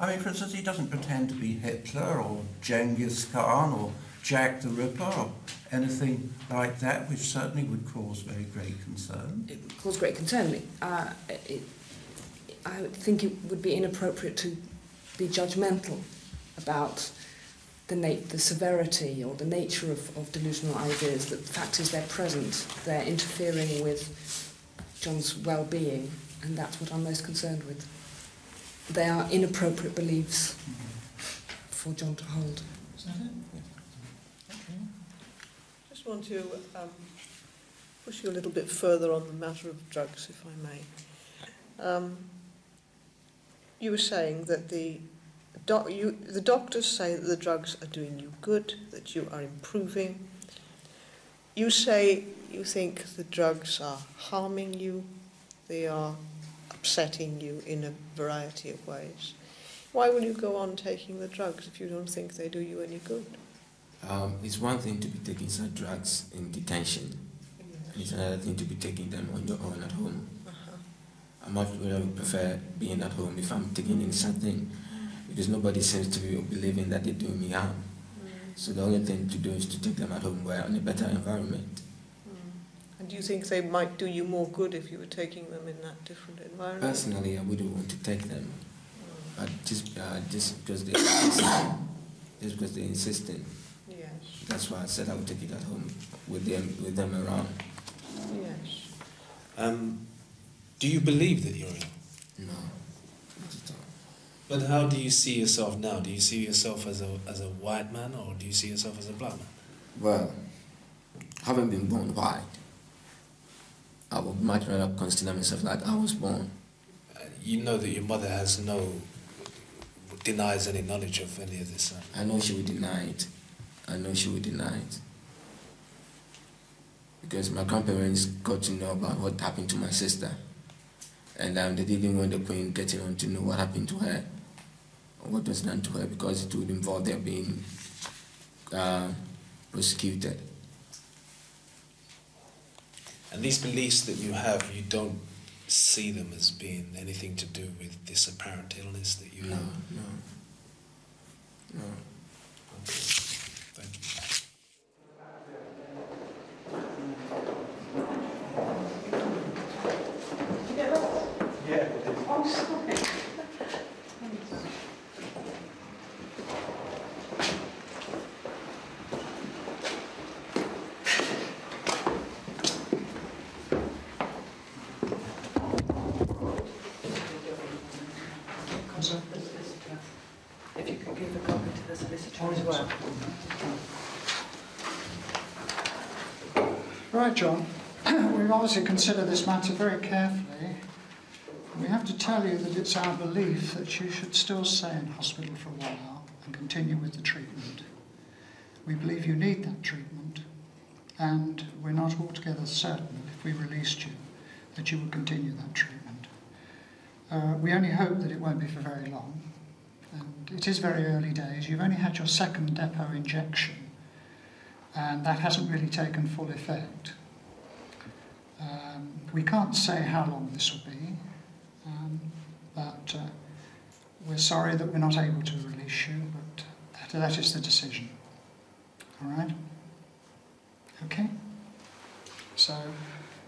I mean, for instance, he doesn't pretend to be Hitler or Genghis Khan or Jack the Ripper or anything like that, which certainly would cause very great concern. It would cause great concern. Uh, it, I think it would be inappropriate to be judgmental about the, the severity or the nature of, of delusional ideas. The fact is they're present, they're interfering with John's well-being, and that's what I'm most concerned with. They are inappropriate beliefs for John to hold. Is that it? Just want to um, push you a little bit further on the matter of drugs, if I may. Um, you were saying that the doc- you, the doctors say that the drugs are doing you good, that you are improving. You say you think the drugs are harming you, they are upsetting you in a variety of ways. Why will you go on taking the drugs if you don't think they do you any good? Um, it's one thing to be taking some drugs in detention, and it's another thing to be taking them on your own at home. I much rather prefer being at home if I'm taking in something, because nobody seems to be believing that they're doing me harm. So the only thing to do is to take them at home where in a better environment. And do you think they might do you more good if you were taking them in that different environment? Personally, I wouldn't want to take them, but just uh, just because they insisted, just because they're insisting. Yes. That's why I said I would take it at home with them with them around. Yes. Um, do you believe that you're ill? No. But how do you see yourself now? Do you see yourself as a as a white man or do you see yourself as a black man? Well, having been born white, I would much rather consider myself like I was born. You know that your mother has no denies any knowledge of any of this. uh, I know she would deny it. I know she would deny it. Because my grandparents got to know about what happened to my sister. And um, they didn't want the queen getting on to know what happened to her or what was done to her because it would involve their being uh, prosecuted. And these beliefs that you have, you don't see them as being anything to do with this apparent illness that you No, have. no. No. Thank you. Yeah. Oh, sorry. If you could give a copy to the solicitor as well. Right, John. We've obviously consider this matter very carefully. We have to tell you that it's our belief that you should still stay in hospital for a while and continue with the treatment. We believe you need that treatment, and we're not altogether certain if we released you that you would continue that treatment. Uh, we only hope that it won't be for very long, and it is very early days. You've only had your second depot injection, and that hasn't really taken full effect. Um, we can't say how long this will be, um, but uh, we're sorry that we're not able to release you, but that, that is the decision. All right? Okay? So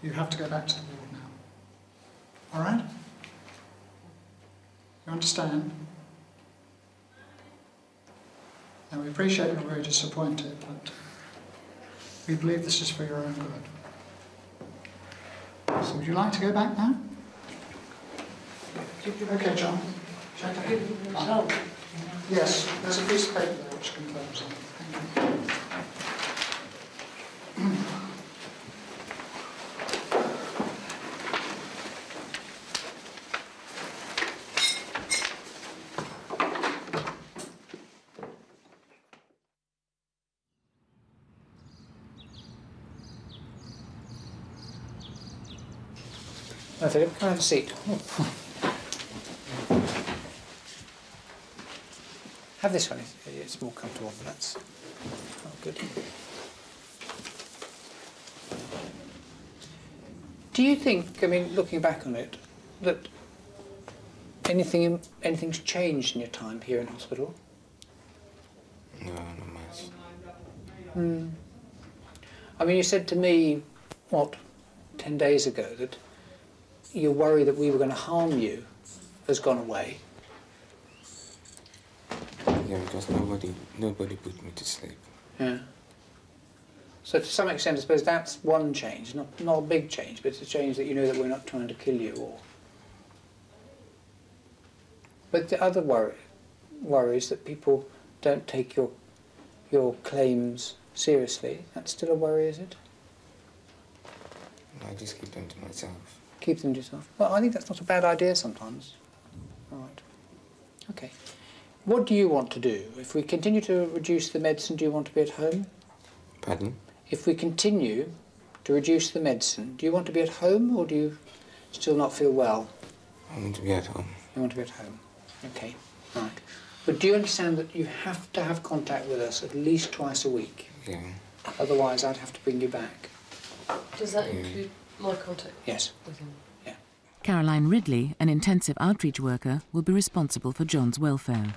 you have to go back to the ward now. All right? You understand? Now, we appreciate you're very disappointed, but we believe this is for your own good. So would you like to go back now? Okay, John. Yes, there's a piece of paper there which confirms it. Philip, can I have a seat? Have this one, it's, more comfortable, but that's oh, good. Do you think, I mean, looking back on it, that anything anything's changed in your time here in hospital? No, not much. Hmm. I mean, you said to me, what, 10 days ago, that your worry that we were going to harm you has gone away. Yeah, because nobody, nobody put me to sleep. Yeah. So to some extent, I suppose that's one change, not not a big change, but it's a change that you know that we're not trying to kill you or. But the other worry, worries that people don't take your your claims seriously. That's still a worry, is it? I just keep them to myself. Keep them to yourself. Well, I think that's not a bad idea sometimes. All right. Okay. What do you want to do? If we continue to reduce the medicine, do you want to be at home? Pardon? If we continue to reduce the medicine, do you want to be at home or do you still not feel well? I want to be at home. You want to be at home. Okay. Right. But do you understand that you have to have contact with us at least twice a week? Yeah. Otherwise, I'd have to bring you back. Does that include my contact Yes. with? Caroline Ridley, an intensive outreach worker, will be responsible for John's welfare.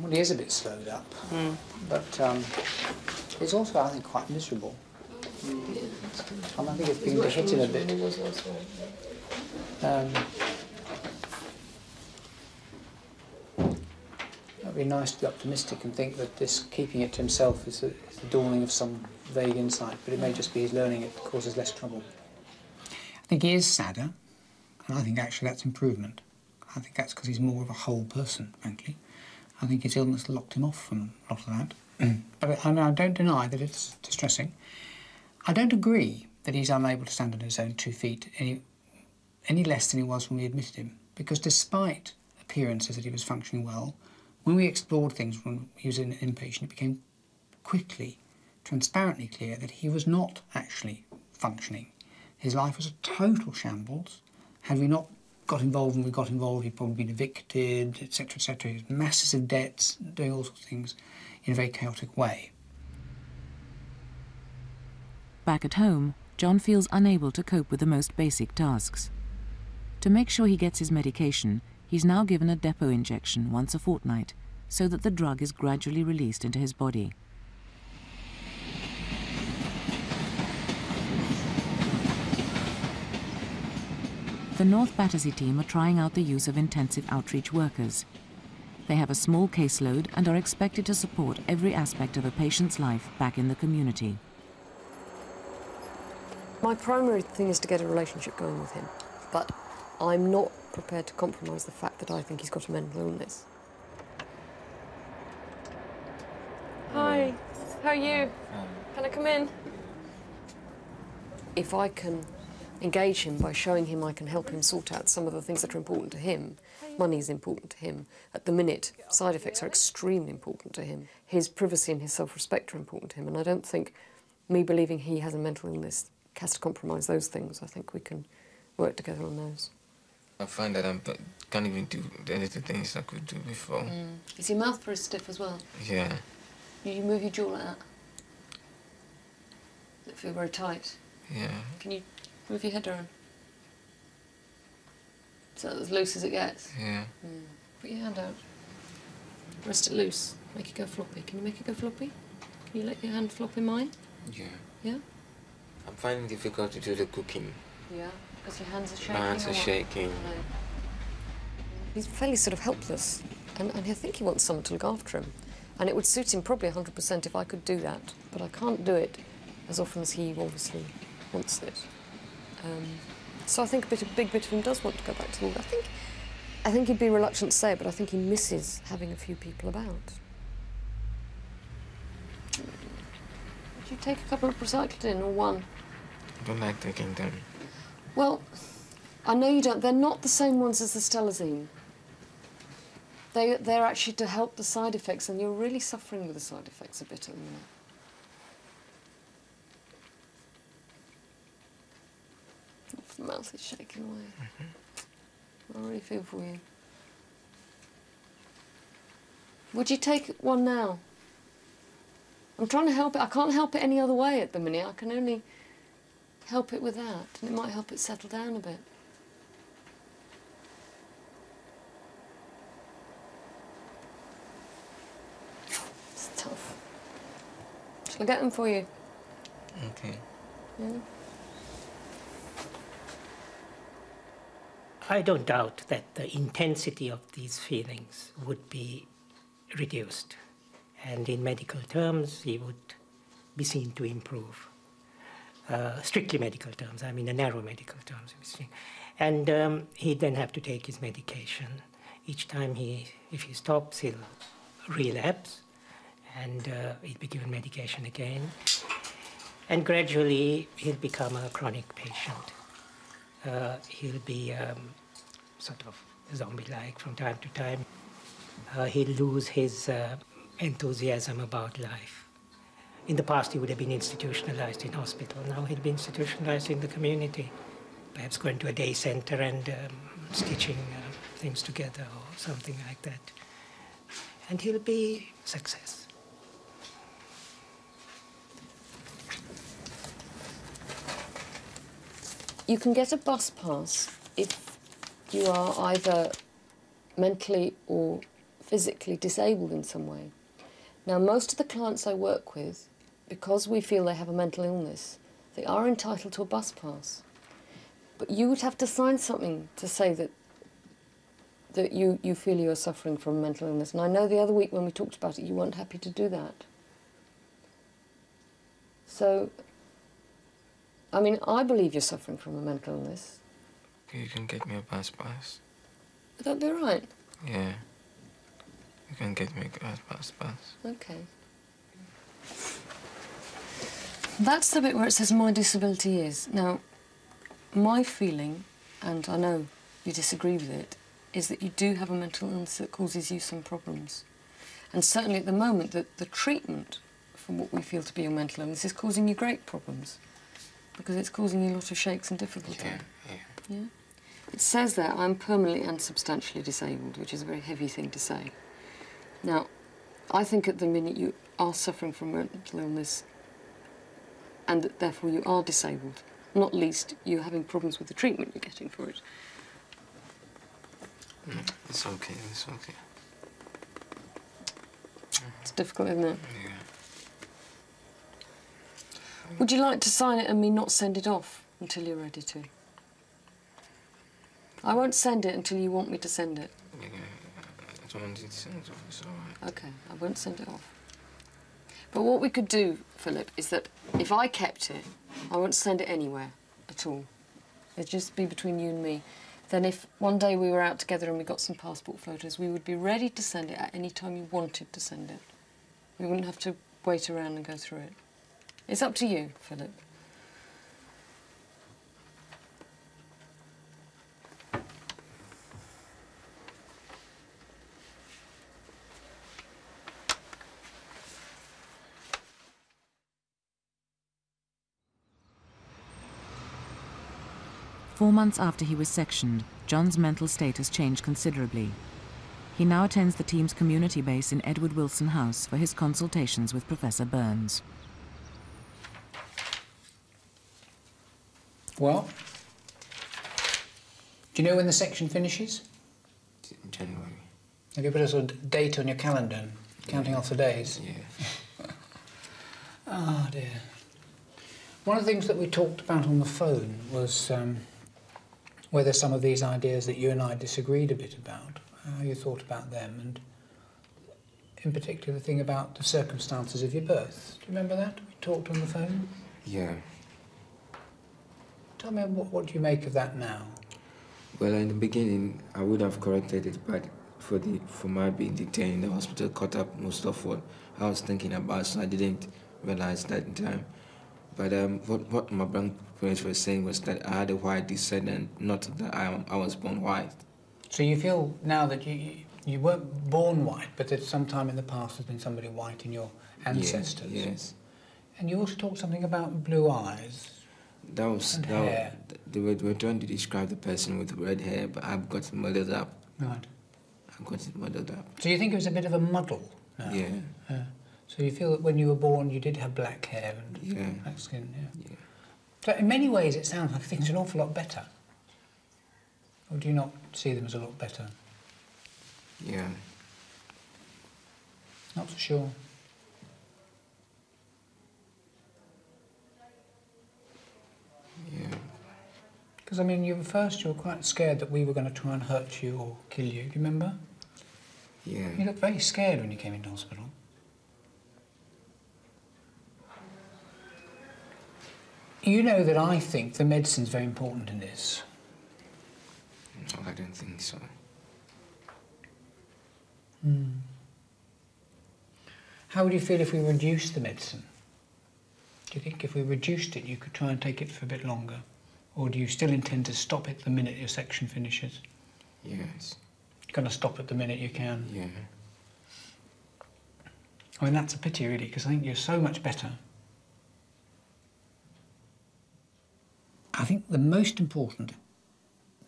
Well, he is a bit slowed up, but um, he's also, I think, quite miserable. And I think it's been to hit him a bit. Um, be nice to be optimistic and think that this keeping it to himself is, a, is the dawning of some vague insight, but it may just be his learning it causes less trouble. I think he is sadder, and I think actually that's improvement. I think that's because he's more of a whole person, frankly. I think his illness locked him off from a lot of that. Mm. but I, mean, I don't deny that it's distressing. I don't agree that he's unable to stand on his own two feet any, any less than he was when we admitted him, because despite appearances that he was functioning well, when we explored things when he was an inpatient, it became quickly, transparently clear that he was not actually functioning. His life was a total shambles. Had we not got involved when we got involved, he'd probably been evicted, etc., etc. He masses of debts, doing all sorts of things in a very chaotic way. Back at home, John feels unable to cope with the most basic tasks. To make sure he gets his medication, he's now given a depot injection once a fortnight so that the drug is gradually released into his body. The North Battersea team are trying out the use of intensive outreach workers. They have a small caseload and are expected to support every aspect of a patient's life back in the community. My primary thing is to get a relationship going with him, but I'm not prepared to compromise the fact that I think he's got a mental illness. Hi, how are you? Can I come in? If I can engage him by showing him I can help him sort out some of the things that are important to him. Money is important to him. At the minute, side effects are extremely important to him. His privacy and his self-respect are important to him, and I don't think me believing he has a mental illness has to compromise those things. I think we can work together on those. I find that I can't even do any of the little things I could do before. Mm. Is your mouth very stiff as well? Yeah. You move your jaw like that? Does it feel very tight? Yeah. Can you move your head around? Is that as loose as it gets? Yeah. Mm. Put your hand out. Rest it loose. Make it go floppy. Can you make it go floppy? Can you let your hand flop in mine? Yeah. Yeah? I'm finding it difficult to do the cooking. Yeah. Because your hands are shaking. My hands are shaking. No. He's fairly sort of helpless, and, and I think he wants someone to look after him. And it would suit him probably 100% if I could do that, but I can't do it as often as he obviously wants it. Um, so I think a bit, a big bit of him does want to go back to the ward. I think, I think he'd be reluctant to say it, but I think he misses having a few people about. Would you take a couple of Procyclidine or one? I don't like taking them. Well, I know you don't. They're not the same ones as the Stelazine. They, they're actually to help the side effects, and you're really suffering with the side effects a bit at the minute. The mouth is shaking away. Mm-hmm. I really feel for you. Would you take one now? I'm trying to help it. I can't help it any other way at the minute. I can only help it with that, and it might help it settle down a bit. It's tough. Shall I get them for you? Okay. Yeah. I don't doubt that the intensity of these feelings would be reduced, and in medical terms, he would be seen to improve. Uh, strictly medical terms, I mean, the narrow medical terms. And um, he'd then have to take his medication. Each time he, if he stops, he'll relapse, and uh, he'd be given medication again. And gradually, he'll become a chronic patient. Uh, he'll be um, sort of zombie-like from time to time. Uh, he'll lose his uh, enthusiasm about life. In the past, he would have been institutionalized in hospital. Now he'll be institutionalized in the community, perhaps going to a day center and um, stitching uh, things together or something like that. And he'll be success. You can get a bus pass if you are either mentally or physically disabled in some way. Now, most of the clients I work with, because we feel they have a mental illness, they are entitled to a bus pass. But you would have to sign something to say that that you, you feel you are suffering from mental illness. And I know the other week when we talked about it, you weren't happy to do that. So, I mean, I believe you're suffering from a mental illness. You can get me a bus pass. Would that be right? Yeah. You can get me a bus pass. Okay. That's the bit where it says my disability is. Now, my feeling, and I know you disagree with it, is that you do have a mental illness that causes you some problems. And certainly at the moment, the, the treatment for what we feel to be your mental illness is causing you great problems because it's causing you a lot of shakes and difficulty. Yeah, yeah. Yeah? It says there, I'm permanently and substantially disabled, which is a very heavy thing to say. Now, I think at the minute you are suffering from mental illness and that therefore you are disabled. Not least, you're having problems with the treatment you're getting for it. Mm, It's okay, it's okay. It's difficult, isn't it? Would you like to sign it and me not send it off until you're ready to? I won't send it until you want me to send it. Yeah, I don't want it to send it off, it's all right. Okay, I won't send it off. But what we could do, Philip, is that if I kept it, I won't send it anywhere at all. It'd just be between you and me. Then if one day we were out together and we got some passport photos, we would be ready to send it at any time you wanted to send it. We wouldn't have to wait around and go through it. It's up to you, Philip. Four months after he was sectioned, John's mental state has changed considerably. He now attends the team's community base in Edward Wilson House for his consultations with Professor Burns. Well, do you know when the section finishes? In January. Have you put a sort of date on your calendar, counting off the days? Yeah. Ah, dear. One of the things that we talked about on the phone was um, whether some of these ideas that you and I disagreed a bit about, how you thought about them, and in particular the thing about the circumstances of your birth. Do you remember that? We talked on the phone. Yeah. Tell me what, what do you make of that now? Well, in the beginning, I would have corrected it, but for the for my being detained in the hospital, caught up most of what I was thinking about, so I didn't realize that in time. But um, what what my grandparents were saying was that I had a white descendant, not that I I was born white. So you feel now that you you weren't born white, but that sometime in the past there's been somebody white in your ancestors. Yes. yes. And you also talked something about blue eyes. That was that hair. Was, they were, they were trying to describe the person with red hair, but I've got it muddled up. Right. I've got it muddled up. So you think it was a bit of a muddle now? Yeah. Yeah. So you feel that when you were born you did have black hair and Yeah. black skin, yeah. So in many ways it sounds like things are an awful lot better. Or do you not see them as a lot better? Yeah. Not so sure. Yeah. Because I mean, you were first you were quite scared that we were going to try and hurt you or kill you. Do you remember? Yeah. You looked very scared when you came into hospital. You know that I think the medicine's very important in this. No, I don't think so. Hmm. How would you feel if we reduced the medicine? Do you think if we reduced it, you could try and take it for a bit longer? Or do you still intend to stop it the minute your section finishes? Yes. You're going to stop it the minute you can? Yeah. I mean, that's a pity, really, because I think you're so much better. I think the most important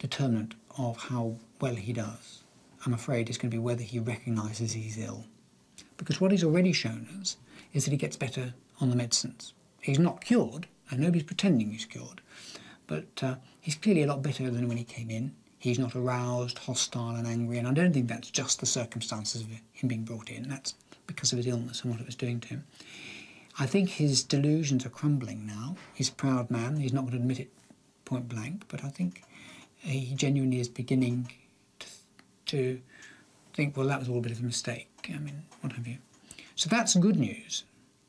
determinant of how well he does, I'm afraid, is going to be whether he recognises he's ill. Because what he's already shown us is that he gets better on the medicines. He's not cured, and nobody's pretending he's cured, but uh, he's clearly a lot better than when he came in. He's not aroused, hostile, and angry, and I don't think that's just the circumstances of him being brought in. That's because of his illness and what it was doing to him. I think his delusions are crumbling now. He's a proud man. He's not going to admit it point blank, but I think he genuinely is beginning to, to think, well, that was all a bit of a mistake. I mean, what have you. So that's good news.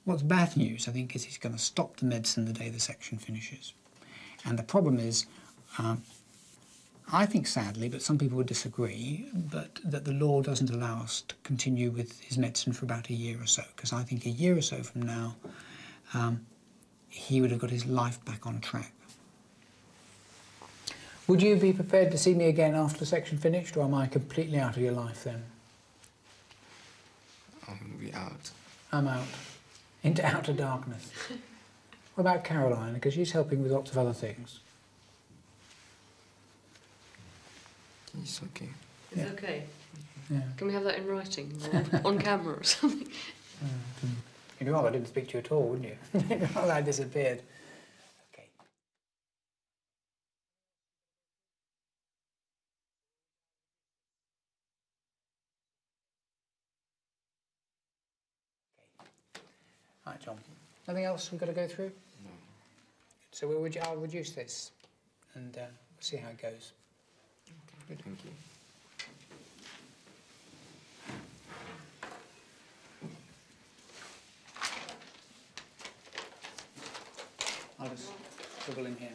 What's bad news, I think, is he's going to stop the medicine the day the section finishes. And the problem is, um, I think sadly, but some people would disagree, but that the law doesn't allow us to continue with his medicine for about a year or so, because I think a year or so from now, um, he would have got his life back on track. Would you be prepared to see me again after the section finished, or am I completely out of your life then? I'm be out. I'm out. Into outer darkness. what about Caroline? Because she's helping with lots of other things. It's okay. It's okay. Yeah. Can we have that in writing or on camera or something? Mm, hmm. You'd rather I didn't speak to you at all, wouldn't you? You'd rather I disappeared. Right, John. Nothing else we've got to go through? No. So we'll, I'll reduce this and uh, see how it goes. Good. Thank you. I'll just scribble in here.